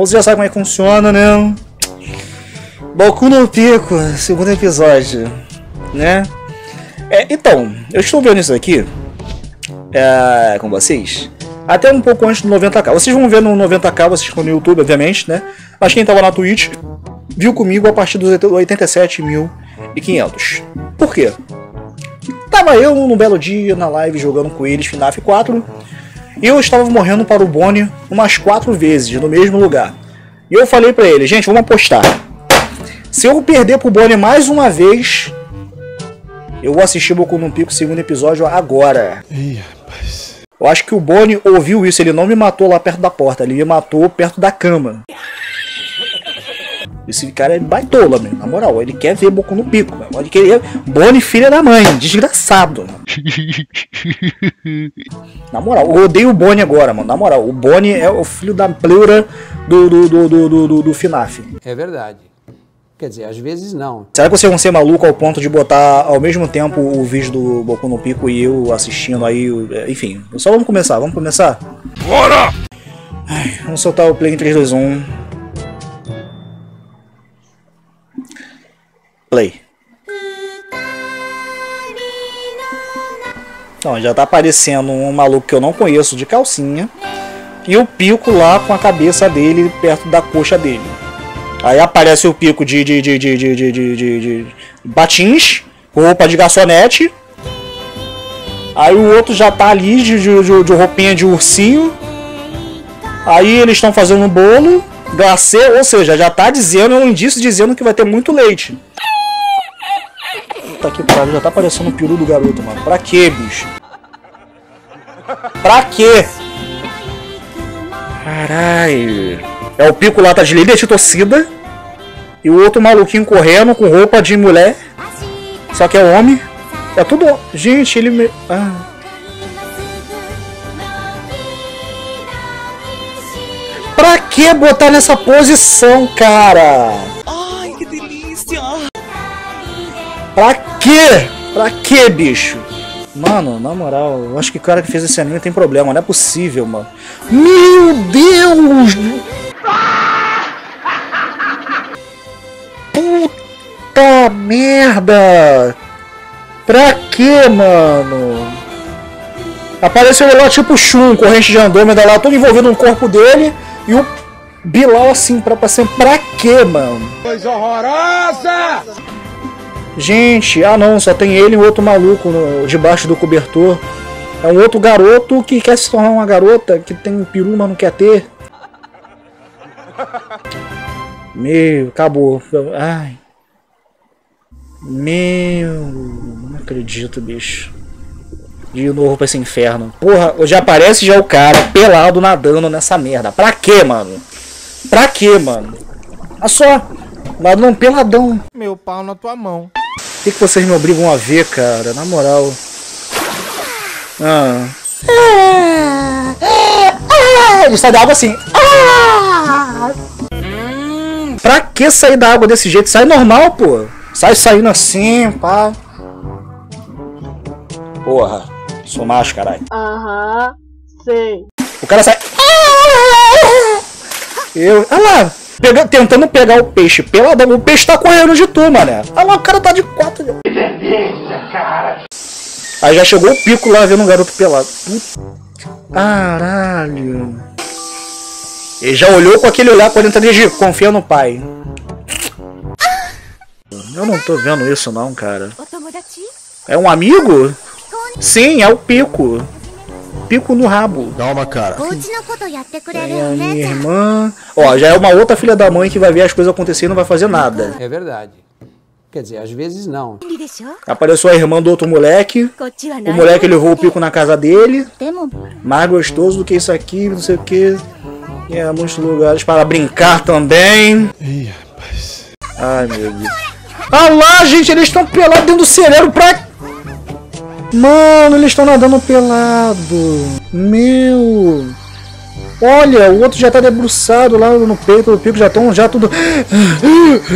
Você já sabe como é que funciona, né? Boku no Pico, segundo episódio, né? É, então, eu estou vendo isso aqui é, com vocês até um pouco antes do 90k. Vocês vão ver no 90k, vocês estão no YouTube, obviamente, né? Mas quem estava na Twitch viu comigo a partir dos 87.500. Por quê? Tava eu num belo dia na live jogando com eles FNAF 4 e eu estava morrendo para o Bonnie umas quatro vezes no mesmo lugar. E eu falei para ele, gente, vamos apostar. Se eu perder pro Bonnie mais uma vez, eu vou assistir Boku no Pico segundo episódio agora. Ih, rapaz. Eu acho que o Bonnie ouviu isso, ele não me matou lá perto da porta, ele me matou perto da cama. Esse cara é baitola, meu. Na moral, ele quer ver Boku no Pico, meu. Ele querer. Bonnie, filha da mãe. Desgraçado. Na moral, eu odeio o Bonnie agora, mano. Na moral, o Bonnie é o filho da pleura do, do, do, do, do, do, do FNAF. É verdade. Quer dizer, às vezes não. Será que vocês vão ser maluco ao ponto de botar ao mesmo tempo o vídeo do Boku no Pico e eu assistindo aí? Enfim, só vamos começar, vamos começar? Bora! Ai, vamos soltar o play em 3, 2, 1. Play. Então, já tá aparecendo um maluco que eu não conheço de calcinha. E o pico lá com a cabeça dele perto da coxa dele. Aí aparece o pico de, de, de, de, de, de, de, de, de batins, roupa de garçonete. Aí o outro já tá ali de, de, de roupinha de ursinho. Aí eles estão fazendo um bolo, glacê, ou seja, já tá dizendo, é um indício dizendo que vai ter muito leite. Puta que pariu, já tá aparecendo o peru do garoto, mano. Pra quê, bicho? Pra quê? Caralho. É o pico lá, tá de líder de torcida. E o outro maluquinho correndo com roupa de mulher. Só que é homem. É tudo. Gente, ele me. Ah. Pra que botar nessa posição, cara? Pra quê? Pra quê, bicho? Mano, na moral, eu acho que o cara que fez esse anime tem problema, não é possível, mano. Meu Deus! Puta merda! Pra quê, mano? Apareceu lá tipo Shun, corrente de Andômeda lá, todo envolvido no corpo dele e o Bilal assim, pra, pra, pra quê, mano? Coisa horrorosa! Gente, ah não, só tem ele e outro maluco no, debaixo do cobertor. É um outro garoto que quer se tornar uma garota, que tem um peru, mas não quer ter. Meu, acabou. Ai. Meu, não acredito, bicho. De novo pra esse inferno. Porra, já aparece já o cara pelado nadando nessa merda. Pra quê, mano? Pra quê, mano? Olha só. Nadando peladão. Meu pau na tua mão. O que, que vocês me obrigam a ver, cara? Na moral. Ah. Ele sai da água assim. Pra que sair da água desse jeito? Sai normal, pô. Sai saindo assim, pá. Porra. Sou macho, caralho. Aham, sei. O cara sai. Eu. Olha lá. Pega, tentando pegar o peixe peladão. O peixe tá correndo de tu, mané. Olha lá, o cara tá de quatro. Que cara. Aí já chegou o pico lá vendo um garoto pelado. Puta. Caralho. Ele já olhou com aquele olhar 40 dias de confia no pai. Eu não tô vendo isso não, cara. É um amigo? Sim, é o Pico. Pico no rabo. Calma, cara. É a minha irmã. Ó, já é uma outra filha da mãe que vai ver as coisas acontecendo e não vai fazer nada. É verdade. Quer dizer, às vezes não. Apareceu a irmã do outro moleque. O moleque levou o pico na casa dele. Mais gostoso do que isso aqui, não sei o que. E há muitos lugares para brincar também. Ih, rapaz. Ai, meu Deus. Ah lá, gente, eles estão pelados dentro do cerebro pra... Mano, eles estão nadando pelado. Meu... Olha, o outro já tá debruçado lá no peito do pico, já estão já tudo.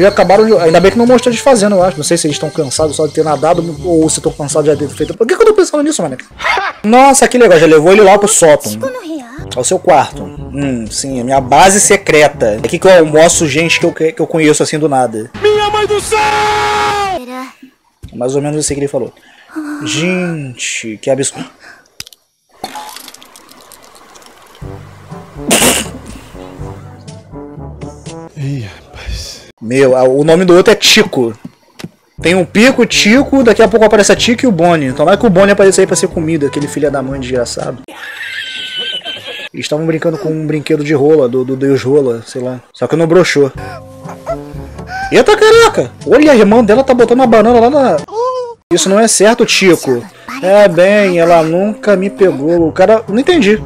Já acabaram de. Ainda bem que não mostrou desfazendo, eu acho. Não sei se eles estão cansados só de ter nadado ou se estão cansados de ter feito. Por que, que eu tô pensando nisso, mano? Nossa, que legal, já levou ele lá pro sótão. É o seu quarto. Hum, sim, a minha base secreta. É aqui que eu almoço gente que eu, que eu conheço assim do nada. Minha mãe do céu! Mais ou menos isso que ele falou. Gente, que absurdo. Ih, rapaz. Meu, o nome do outro é Tico. Tem um pico, Tico, daqui a pouco aparece a Tico e o Bonnie. Tomara que o Bonnie apareça aí pra ser comida, aquele filho da mãe desgraçado. Eles estavam brincando com um brinquedo de rola, do, do Deus Rola, sei lá. Só que não broxou. Eita caraca! Olha, a irmã dela tá botando uma banana lá na. Isso não é certo, Tico. É bem, ela nunca me pegou. O cara. Não entendi.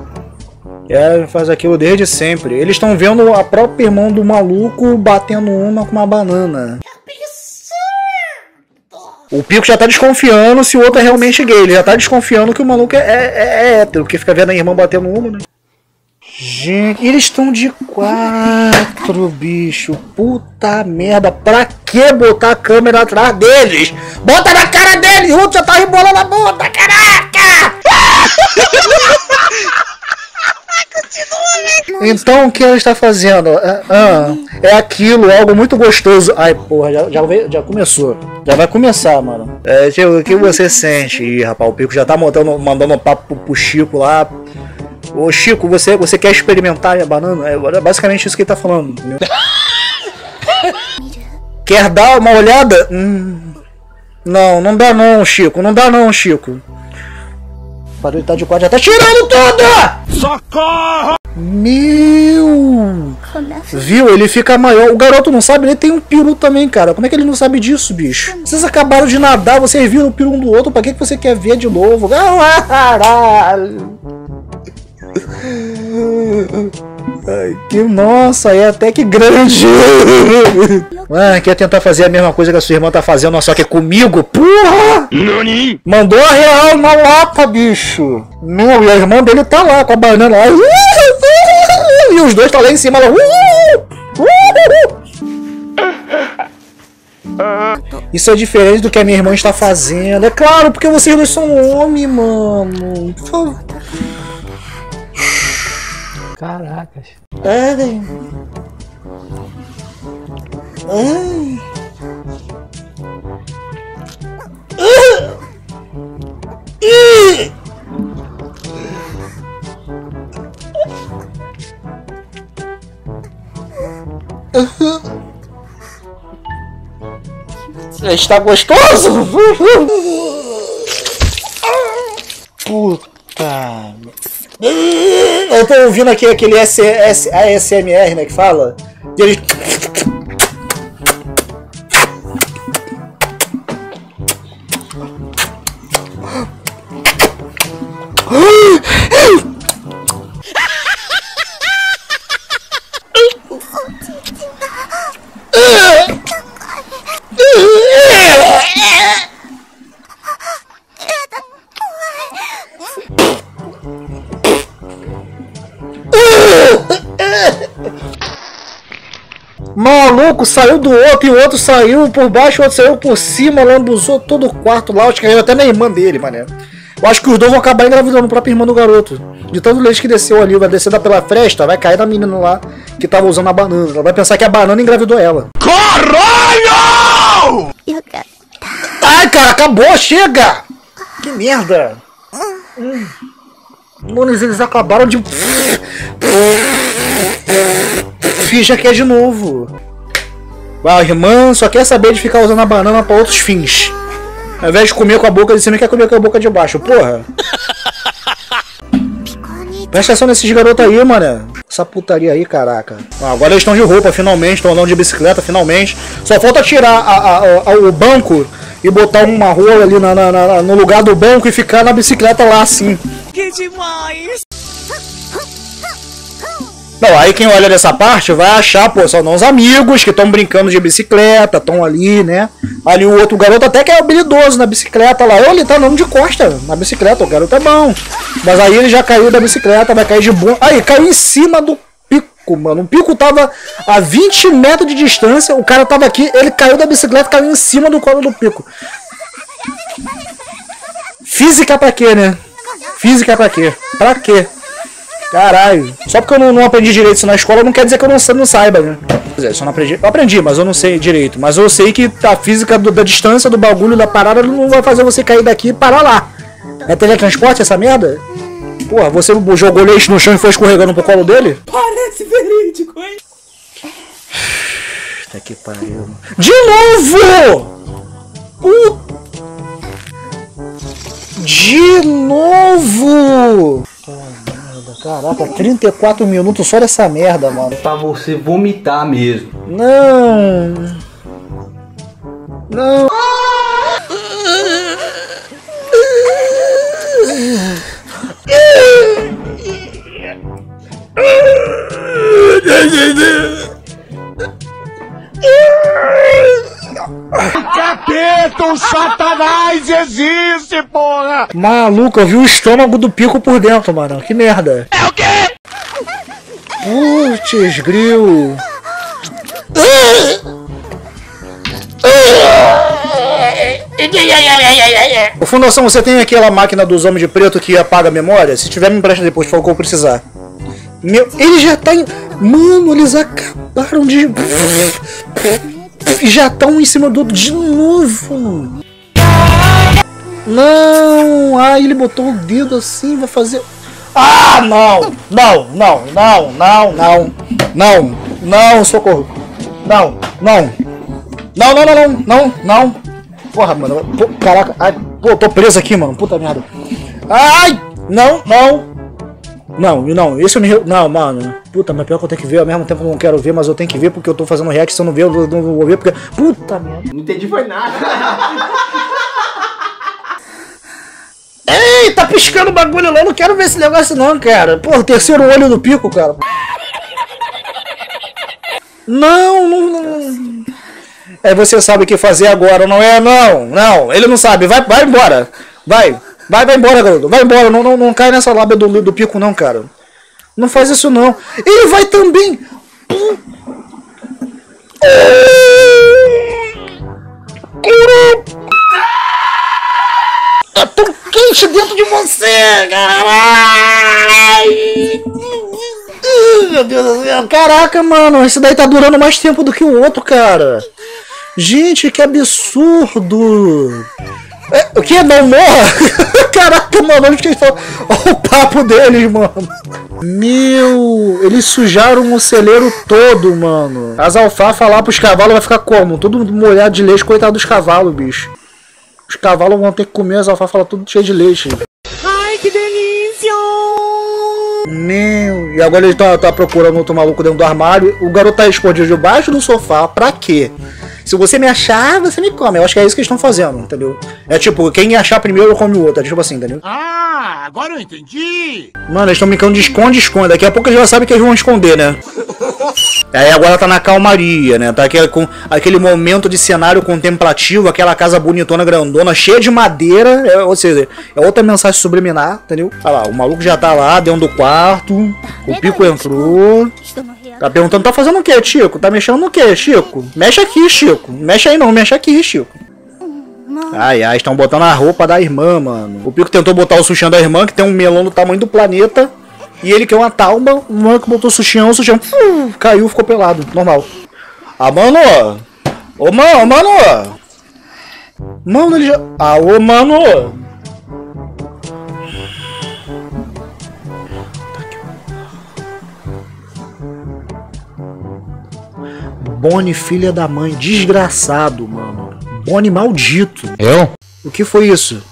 É, faz aquilo desde sempre. Eles estão vendo a própria irmã do maluco batendo uma com uma banana. O Pico já tá desconfiando se o outro é realmente gay. Ele já tá desconfiando que o maluco é, é, é hétero, porque fica vendo a irmã batendo uma, né? Gente, eles estão de quatro, bicho. Puta merda. Pra que botar a câmera atrás deles? Bota na cara deles! O outro já tá rebolando a bunda, caraca! Então o que ela está fazendo? É, ah, é aquilo, algo muito gostoso. Ai, porra, já, já, veio- já começou. Já vai começar, mano. É, tipo, o que você sente? Ih, rapaz, o Pico já tá mandando, mandando um papo pro Chico lá. Ô Chico, você, você quer experimentar a banana? É basicamente isso que ele tá falando. quer dar uma olhada? Hum, não, não dá não, Chico. Não dá não, Chico. Para ele tá de quatro, já tá tirando tudo! Socorro! Meu! Viu? Ele fica maior. O garoto não sabe, ele tem um peru também, cara. Como é que ele não sabe disso, bicho? Vocês acabaram de nadar, vocês viram o peru um do outro, pra que, que você quer ver de novo? Caralho! Ai, que nossa, é até que grande! Ah, quer tentar fazer a mesma coisa que a sua irmã tá fazendo, só que comigo? Porra! Nani? Mandou a real na lata, bicho. Meu, e a irmã dele tá lá com a banana lá. E os dois tá lá em cima lá. Isso é diferente do que a minha irmã está fazendo. É claro, porque vocês dois são homem, mano. Por favor. Caracas. Ai. Ai. Está gostoso? Puta. Eu tô ouvindo aqui aquele S, S, ASMR, né, que fala. E ele... saiu do outro e o outro saiu por baixo, o outro saiu por cima, lambuzou todo o quarto lá, acho que caiu até na irmã dele, mané. Eu acho que os dois vão acabar engravidando a própria irmã do garoto. De tanto leite que desceu ali, vai descer da pela fresta, vai cair na menina lá que tava usando a banana. Ela vai pensar que a banana engravidou ela. Caralho! Ai, cara, acabou, chega! Que merda! Hum. Mano, eles acabaram de. Ficha que é de novo. A irmã só quer saber de ficar usando a banana pra outros fins. Ao invés de comer com a boca de cima, quer comer com a boca de baixo. Porra! Presta atenção nesses garotos aí, mano. Essa putaria aí, caraca. Ah, agora eles estão de roupa, finalmente. Estão andando de bicicleta, finalmente. Só falta tirar a- a- a- o banco e botar uma rola ali na- na- na- no lugar do banco e ficar na bicicleta lá assim. Que demais! Não, aí quem olha dessa parte vai achar, pô, são uns amigos que estão brincando de bicicleta, estão ali, né? Ali o outro garoto até que é habilidoso na bicicleta lá. Ele tá andando de costa na bicicleta, o garoto é bom. Mas aí ele já caiu da bicicleta, vai cair de bom. Aí, caiu em cima do pico, mano. O pico tava a 20 metros de distância, o cara tava aqui, ele caiu da bicicleta, caiu em cima do colo do pico. Física pra quê, né? Física pra quê? Pra quê? Caralho. Só porque eu não, não aprendi direito isso na escola não quer dizer que eu não, não saiba, né? Quer dizer, só não aprendi. Eu aprendi, mas eu não sei direito. Mas eu sei que a física do- da distância, do bagulho, da parada, não vai fazer você cair daqui e parar lá. É teletransporte essa merda? Porra, você jogou leite no chão e foi escorregando pro colo dele? Parece verídico, hein? Puta que pariu. De novo! Uh! De novo! Ah, merda, Caraca, 34 minutos só dessa merda, mano. Pra você vomitar mesmo. Não! Não! Maluco, eu vi o estômago do pico por dentro, mano. Que merda. É o quê? Putz, gril. Ô, Fundação, você tem aquela máquina dos homens de preto que apaga a memória? Se tiver, me empresta depois, o que eu precisar. Meu, ele já tá em... Mano, eles acabaram de... E já estão em cima do outro de novo. Não! Ah, ele botou o dedo assim, vai fazer. Ah, não! Não, não, não, não, não, não, não, socorro! Não, não! Não, não, não, não, não, não! Porra, mano, pô, caraca, ai, pô, tô preso aqui, mano, puta merda! Ai! Não, não! Não, não, esse eu me. Não, mano. Puta, mas pior que eu tenho que ver, ao mesmo tempo eu não quero ver, mas eu tenho que ver porque eu tô fazendo react, se eu não ver, eu não vou ver, porque. Puta merda! Não entendi foi nada. Ei, tá piscando bagulho lá, não quero ver esse negócio não, cara. Pô, terceiro olho do pico, cara. Não, não, não. É, você sabe o que fazer agora, não é? Não, não, ele não sabe. Vai, vai embora. Vai, vai, vai embora, garoto. Vai embora, não, não, não cai nessa lábia do, do pico não, cara. Não faz isso não. Ele vai também. É tão quente dentro de você, caralho! Meu Deus do céu. Caraca, mano, esse daí tá durando mais tempo do que o outro, cara. Gente, que absurdo! É, o que? Não morra? Caraca, mano, onde que eles estão? Olha o papo deles, mano. Meu, eles sujaram o celeiro todo, mano. As alfafas lá pros cavalos vai ficar como? Tudo molhado de leite, coitado dos cavalos, bicho. Os cavalos vão ter que comer as alfafas tudo cheio de leite. Ai, que delícia! Meu, e agora ele tá, tá procurando outro maluco dentro do armário. O garoto tá escondido debaixo do sofá. Pra quê? Se você me achar, você me come. Eu acho que é isso que eles estão fazendo, entendeu? É tipo, quem achar primeiro come o outro. É tipo assim, entendeu? Ah, agora eu entendi! Mano, eles estão brincando de esconde-esconde. Daqui a pouco eles já sabem que eles vão esconder, né? Aí agora tá na calmaria, né? Tá aquele, com, aquele momento de cenário contemplativo, aquela casa bonitona, grandona, cheia de madeira. É, ou seja, é outra mensagem subliminar, entendeu? Olha lá, o maluco já tá lá dentro do quarto, o Pico entrou. Tá perguntando, tá fazendo o que, Chico? Tá mexendo no que, Chico? Mexe aqui, Chico. Mexe aí não, mexe aqui, Chico. Ai, ai, estão botando a roupa da irmã, mano. O Pico tentou botar o sutiã da irmã, que tem um melão do tamanho do planeta. E ele quer uma talba, o mano que botou o sutiã, o sutiã uh, caiu, ficou pelado. Normal. Ah, mano! Ô, mano, mano! Mano, ele já... Ah, ô, mano! Boni, filha da mãe, desgraçado, mano. Boni maldito. Eu? O que foi isso?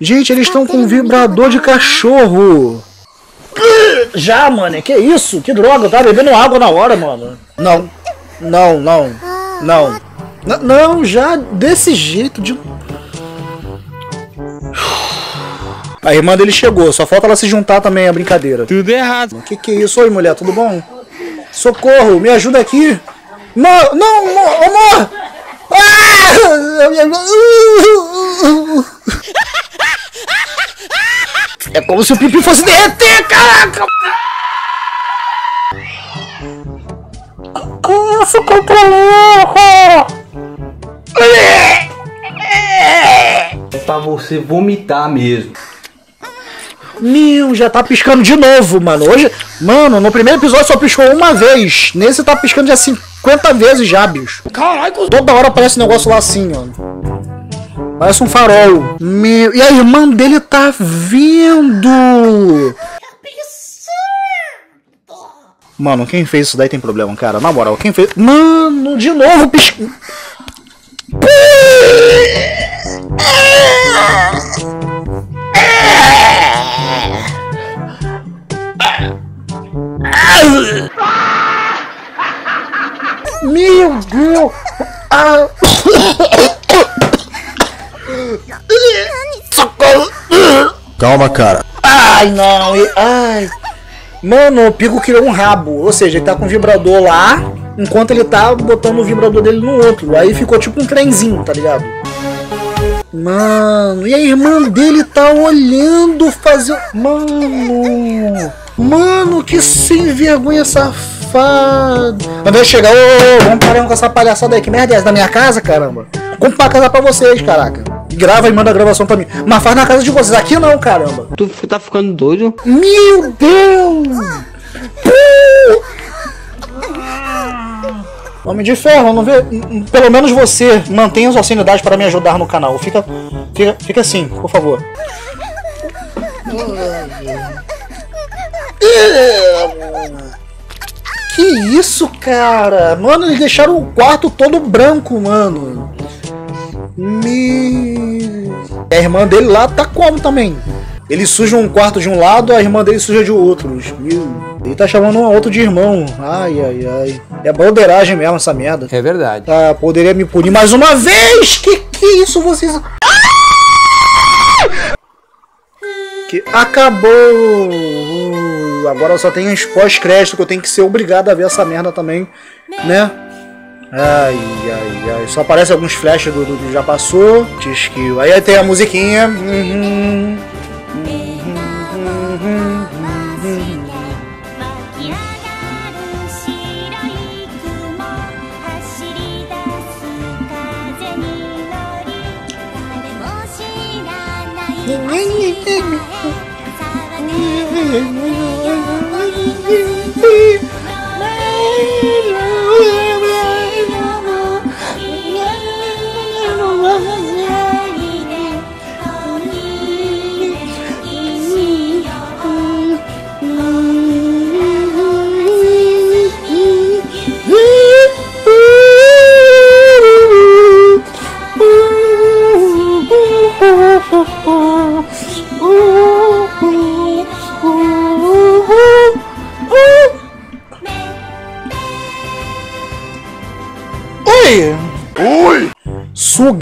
Gente, eles estão com um vibrador de cachorro. Já, mano, que isso? Que droga, eu tava bebendo água na hora, mano. Não, não, não, não. N- não, já desse jeito de. A irmã dele chegou, só falta ela se juntar também à brincadeira. Tudo errado. Que que é isso? Oi, mulher, tudo bom? Socorro, me ajuda aqui. Não, não, amor! amor! Ah! É como se o pipi fosse derreter, caraca! Isso, controlou! Pra você vomitar mesmo. Meu, já tá piscando de novo, mano. Hoje, mano, no primeiro episódio só piscou uma vez. Nesse tá piscando já 50 vezes já, bicho. Caralho, toda hora aparece um negócio lá assim, ó. Parece um farol. Meu, e a irmã dele tá vendo. Mano, quem fez isso daí tem problema, cara. Na moral, quem fez. Mano, de novo piscando. Meu Deus! Ah. Socorro! Calma, cara. Ai, não! Ai! Mano, o Pico criou um rabo. Ou seja, ele tá com o vibrador lá, enquanto ele tá botando o vibrador dele no outro. Aí ficou tipo um trenzinho, tá ligado? Mano, e a irmã dele tá olhando fazer. Mano! Mano, que sem vergonha safado! Quando eu chegar, ô, ô, ô, vamos parar com essa palhaçada aí. Que merda é essa da minha casa, caramba? Compre uma casa pra vocês, caraca. Grava e manda a gravação pra mim. Mas faz na casa de vocês. Aqui não, caramba. Tu tá ficando doido? Meu Deus! Homem de ferro, não vê? Pelo menos você mantenha sua sanidade para me ajudar no canal. Fica, fica, fica assim, por favor. Que isso, cara? Mano, eles deixaram o quarto todo branco, mano. Me... A irmã dele lá tá como também? Ele suja um quarto de um lado, a irmã dele suja de outro. Ele tá chamando um outro de irmão. Ai, ai, ai. É broderagem mesmo essa merda. É verdade. Tá, poderia me punir mais uma vez? Que que isso vocês... Que acabou. Uh, Agora só tem as pós-crédito que eu tenho que ser obrigado a ver essa merda também, né? Ai, ai, ai. Só aparece alguns flashes do, do já passou. Diz que. Aí tem a musiquinha. Uhum. Uhum. Uhum.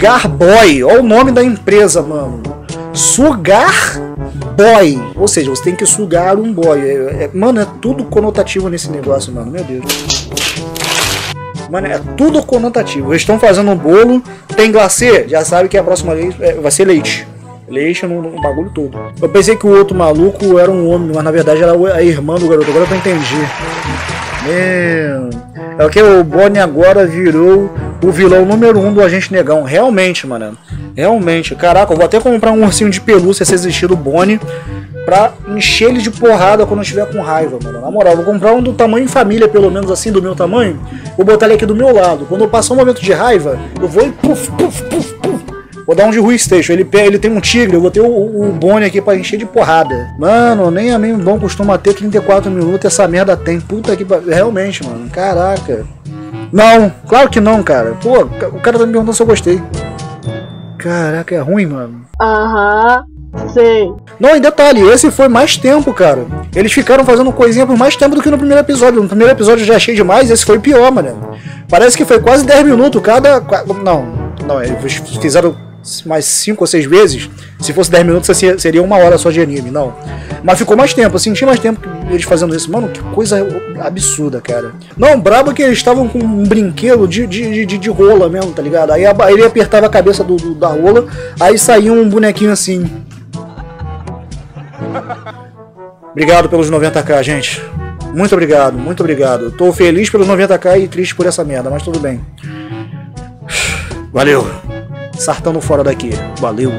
Sugar Boy, olha o nome da empresa, mano. Sugar Boy. Ou seja, você tem que sugar um boy. É- é- mano, é tudo conotativo nesse negócio, mano. Meu Deus. Mano, é tudo conotativo. Eles estão fazendo um bolo, tem glacê, já sabe que a próxima vez é, vai ser leite. Leite no, no bagulho todo. Eu pensei que o outro maluco era um homem, mas na verdade era a irmã do garoto. Agora eu entendi. Meu. É o que o Bonnie agora virou o vilão número um do Agente Negão. Realmente, mano. Realmente. Caraca, eu vou até comprar um ursinho de pelúcia se existir do Bonnie. Pra encher ele de porrada quando eu estiver com raiva, mano. Na moral, vou comprar um do tamanho família, pelo menos assim, do meu tamanho. Vou botar ele aqui do meu lado. Quando eu passar um momento de raiva, eu vou e puf, puf, puf, puf. Vou dar um de Rui Station. Ele, ele tem um tigre, eu vou ter o, o Bonnie aqui pra encher de porrada. Mano, nem a mim bom costuma ter 34 minutos, essa merda tem. Puta que. Realmente, mano. Caraca. Não, claro que não, cara. Pô, o cara tá me perguntando se eu gostei. Caraca, é ruim, mano. Aham, sei. Não, e detalhe, esse foi mais tempo, cara. Eles ficaram fazendo coisinha por mais tempo do que no primeiro episódio. No primeiro episódio eu já achei demais, esse foi pior, mano. Parece que foi quase 10 minutos cada. Não, não, eles fizeram mais 5 ou 6 vezes. Se fosse 10 minutos, seria- uma hora só de anime, não. Mas ficou mais tempo, eu senti mais tempo eles fazendo isso. Mano, que coisa absurda, cara. Não, brabo que eles estavam com um brinquedo de, de, de, de rola mesmo, tá ligado? Aí ele apertava a cabeça do, do- da rola, aí saía um bonequinho assim. Obrigado pelos 90k, gente. Muito obrigado, muito obrigado. Tô feliz pelos 90k e triste por essa merda, mas tudo bem. Valeu. Sartando fora daqui. Valeu.